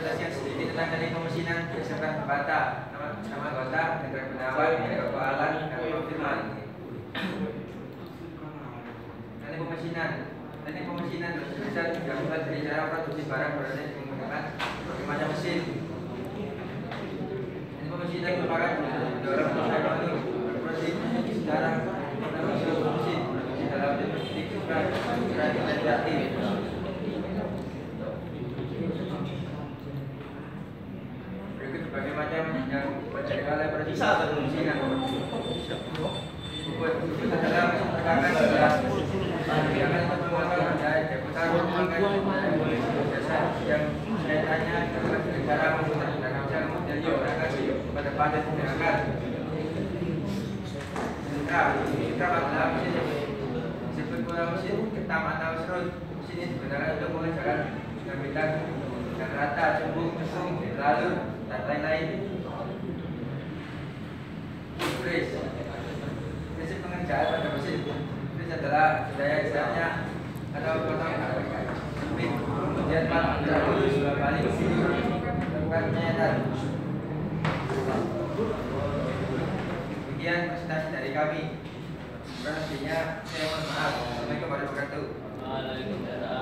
menjelaskan sedikit tentang teknik pemesinan berdasarkan bata nama nama anggota negara pendapat kepala dan konfirman teknik pemesinan teknik pemesinan bisa dilakukan dari cara produksi barang berada menggunakan berbagai mesin. Teknik pemesinan merupakan dalam proses produksi secara produksi produksi dalam bentuk ukuran ukuran macam yang berbagai oleh produksi pemesinan buat itu adalah perkakas jelas yang dari deputan menggunakan jasa yang kaitannya dengan negara menggunakan cara menjadi orang kasih pada padat menggunakan Mitra, mitra adalah mesin pula mesin ketam serut mesin ini digunakan lalu dan lain-lain. Chris prinsip pengerjaan pada mesin. Chris adalah daya istilahnya atau potong speed kemudian pak terus dua kali lakukan penyayatan demikian presentasi dari kami. Kurang saya mohon maaf. Assalamualaikum warahmatullahi wabarakatuh.